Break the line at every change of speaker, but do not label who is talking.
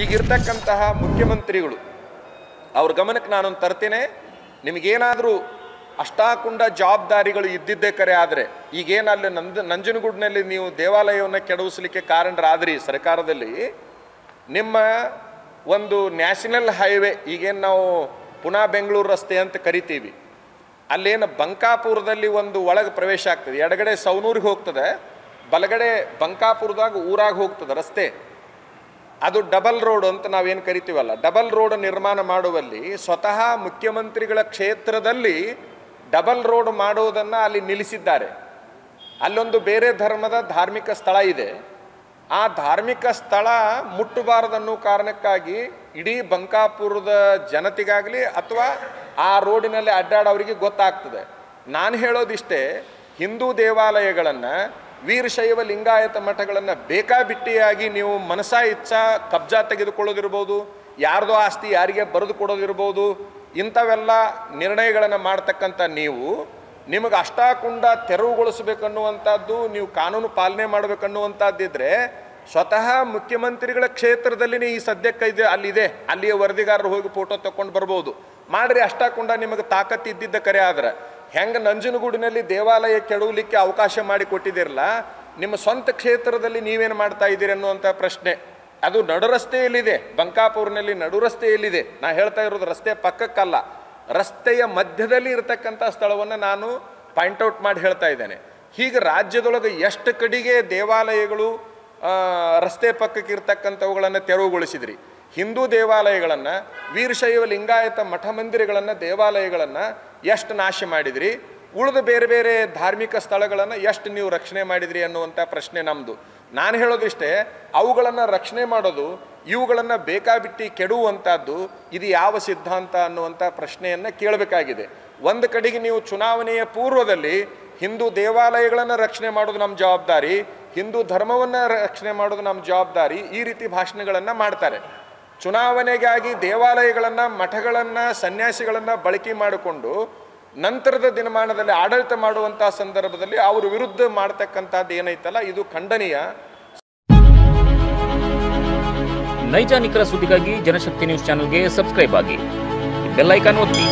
ಈಗಿರ್ತಕ್ಕಂತಹ ಮುಖ್ಯಮಂತ್ರಿಗಳು, ಅವ್ರ ಗಮನಕ್ಕೆ ನಾನೊಂದು ತರ್ತೇನೆ. ನಿಮಗೇನಾದರೂ ಅಷ್ಟಾಕುಂಡ ಜವಾಬ್ದಾರಿಗಳು ಇದ್ದಿದ್ದೇ ಕರೆ ಆದರೆ, ಈಗೇನು ಅಲ್ಲಿ ನಂದ, ನಂಜನಗೂಡಿನಲ್ಲಿ ನೀವು ದೇವಾಲಯವನ್ನು ಕೆಡವಿಸಲಿಕ್ಕೆ ಕಾರಣರಾದ್ರಿ ಸರ್ಕಾರದಲ್ಲಿ, ನಿಮ್ಮ ಒಂದು ನ್ಯಾಷನಲ್ ಹೈವೇ, ಈಗೇನು ನಾವು ಪುನಃ ಬೆಂಗಳೂರು ರಸ್ತೆ ಅಂತ ಕರಿತೀವಿ, ಅಲ್ಲೇನು ಬಂಕಾಪುರದಲ್ಲಿ ಒಂದು ಒಳಗೆ ಪ್ರವೇಶ ಆಗ್ತದೆ. ಎಡಗಡೆ ಸೌನೂರಿಗೆ ಹೋಗ್ತದೆ, ಬಲಗಡೆ ಬಂಕಾಪುರದಾಗ ಊರಾಗ ಹೋಗ್ತದೆ ರಸ್ತೆ. ಅದು ಡಬಲ್ ರೋಡ್ ಅಂತ ನಾವೇನು ಕರಿತೀವಲ್ಲ, ಡಬಲ್ ರೋಡ್ ನಿರ್ಮಾಣ ಮಾಡುವಲ್ಲಿ ಸ್ವತಃ ಮುಖ್ಯಮಂತ್ರಿಗಳ ಕ್ಷೇತ್ರದಲ್ಲಿ ಡಬಲ್ ರೋಡ್ ಮಾಡುವುದನ್ನು ಅಲ್ಲಿ ನಿಲ್ಲಿಸಿದ್ದಾರೆ. ಅಲ್ಲೊಂದು ಬೇರೆ ಧರ್ಮದ ಧಾರ್ಮಿಕ ಸ್ಥಳ ಇದೆ. ಆ ಧಾರ್ಮಿಕ ಸ್ಥಳ ಮುಟ್ಟಬಾರದನ್ನೋ ಕಾರಣಕ್ಕಾಗಿ ಇಡೀ ಬಂಕಾಪುರದ ಜನತೆಗಾಗಲಿ ಅಥವಾ ಆ ರೋಡಿನಲ್ಲಿ ಅಡ್ಡಾಡೋರಿಗೆ ಗೊತ್ತಾಗ್ತದೆ. ನಾನು ಹೇಳೋದಿಷ್ಟೇ, ಹಿಂದೂ ದೇವಾಲಯಗಳನ್ನು ವೀರಶೈವ ಲಿಂಗಾಯತ ಮಠಗಳನ್ನು ಬೇಕಾಬಿಟ್ಟಿಯಾಗಿ ನೀವು ಮನಸಾ ಇಚ್ಛಾ ಕಬ್ಜಾ ತೆಗೆದುಕೊಳ್ಳೋದಿರ್ಬೋದು, ಯಾರ್ದೋ ಆಸ್ತಿ ಯಾರಿಗೆ ಬರೆದು ಕೊಡೋದಿರ್ಬೋದು, ಇಂಥವೆಲ್ಲ ನಿರ್ಣಯಗಳನ್ನು ಮಾಡ್ತಕ್ಕಂಥ ನೀವು, ನಿಮಗೆ ಅಷ್ಟಾಕುಂಡ ತೆರವುಗೊಳಿಸಬೇಕನ್ನುವಂಥದ್ದು, ನೀವು ಕಾನೂನು ಪಾಲನೆ ಮಾಡಬೇಕನ್ನುವಂಥದ್ದಿದ್ರೆ, ಸ್ವತಃ ಮುಖ್ಯಮಂತ್ರಿಗಳ ಕ್ಷೇತ್ರದಲ್ಲಿನೇ ಈ ಸದ್ಯಕ್ಕೆ ಇದೆ, ಅಲ್ಲಿದೆ, ಅಲ್ಲಿಯ ವರದಿಗಾರರು ಹೋಗಿ ಫೋಟೋ ತಕೊಂಡು ಬರ್ಬೋದು. ಮಾಡ್ರಿ ಅಷ್ಟಾಕುಂಡ ನಿಮಗೆ ತಾಕತ್ತು ಇದ್ದಿದ್ದ ಕರೆ ಆದ್ರೆ. ಹೆಂಗೆ ನಂಜನಗೂಡಿನಲ್ಲಿ ದೇವಾಲಯ ಕೆಡವಲಿಕ್ಕೆ ಅವಕಾಶ ಮಾಡಿ ಕೊಟ್ಟಿದ್ದಿರಲ್ಲ, ನಿಮ್ಮ ಸ್ವಂತ ಕ್ಷೇತ್ರದಲ್ಲಿ ನೀವೇನು ಮಾಡ್ತಾ ಇದ್ದೀರಿ ಅನ್ನುವಂಥ ಪ್ರಶ್ನೆ. ಅದು ನಡು ರಸ್ತೆಯಲ್ಲಿದೆ, ಬಂಕಾಪುರ್ನಲ್ಲಿ ನಡು ರಸ್ತೆಯಲ್ಲಿದೆ. ನಾ ಹೇಳ್ತಾ ಇರೋದು ರಸ್ತೆ ಪಕ್ಕಕ್ಕಲ್ಲ, ರಸ್ತೆಯ ಮಧ್ಯದಲ್ಲಿ ಇರತಕ್ಕಂಥ ಸ್ಥಳವನ್ನು ನಾನು ಪಾಯಿಂಟ್ಔಟ್ ಮಾಡಿ ಹೇಳ್ತಾ ಇದ್ದೇನೆ. ಹೀಗೆ ರಾಜ್ಯದೊಳಗೆ ಎಷ್ಟು ಕಡೆಗೆ ದೇವಾಲಯಗಳು ರಸ್ತೆ ಪಕ್ಕಕ್ಕೆ ಇರ್ತಕ್ಕಂಥವುಗಳನ್ನು ತೆರವುಗೊಳಿಸಿದ್ರಿ? ಹಿಂದೂ ದೇವಾಲಯಗಳನ್ನು, ವೀರಶೈವ ಲಿಂಗಾಯತ ಮಠ ಮಂದಿರಗಳನ್ನು, ದೇವಾಲಯಗಳನ್ನು ಎಷ್ಟು ನಾಶ ಮಾಡಿದ್ರಿ? ಉಳಿದ ಬೇರೆ ಬೇರೆ ಧಾರ್ಮಿಕ ಸ್ಥಳಗಳನ್ನು ಎಷ್ಟು ನೀವು ರಕ್ಷಣೆ ಮಾಡಿದ್ರಿ ಅನ್ನುವಂಥ ಪ್ರಶ್ನೆ ನಮ್ಮದು ನಾನು ಹೇಳೋದಿಷ್ಟೇ, ಅವುಗಳನ್ನು ರಕ್ಷಣೆ ಮಾಡೋದು, ಇವುಗಳನ್ನು ಬೇಕಾಬಿಟ್ಟಿ ಕೆಡುವಂಥದ್ದು ಇದು ಯಾವ ಸಿದ್ಧಾಂತ ಅನ್ನುವಂಥ ಪ್ರಶ್ನೆಯನ್ನು ಕೇಳಬೇಕಾಗಿದೆ. ಒಂದು ಕಡೆಗೆ ನೀವು ಚುನಾವಣೆಯ ಪೂರ್ವದಲ್ಲಿ ಹಿಂದೂ ದೇವಾಲಯಗಳನ್ನು ರಕ್ಷಣೆ ಮಾಡೋದು ನಮ್ಮ ಜವಾಬ್ದಾರಿ, ಹಿಂದೂ ಧರ್ಮವನ್ನು ರಕ್ಷಣೆ ಮಾಡೋದು ನಮ್ಮ ಜವಾಬ್ದಾರಿ, ಈ ರೀತಿ ಭಾಷಣಗಳನ್ನು ಮಾಡ್ತಾರೆ. ಚುನಾವಣೆಗಾಗಿ ದೇವಾಲಯಗಳನ್ನು, ಮಠಗಳನ್ನು, ಸನ್ಯಾಸಿಗಳನ್ನು ಬಳಕೆ ಮಾಡಿಕೊಂಡು ನಂತರದ ದಿನಮಾನದಲ್ಲಿ ಆಡಳಿತ ಮಾಡುವಂಥ ಸಂದರ್ಭದಲ್ಲಿ ಅವ್ರ ವಿರುದ್ಧ ಮಾಡ್ತಕ್ಕಂಥದ್ದು ಏನೈತಲ್ಲ, ಇದು ಖಂಡನೀಯ.
ನೈಜ ನಿಖರ ಸುದ್ದಿಗಾಗಿ ಜನಶಕ್ತಿ ನ್ಯೂಸ್ ಚಾನೆಲ್ಗೆ ಸಬ್ಸ್ಕ್ರೈಬ್ ಆಗಿ ಬೆಲ್ಲೈಕಾನ್ ಒತ್ತಿ.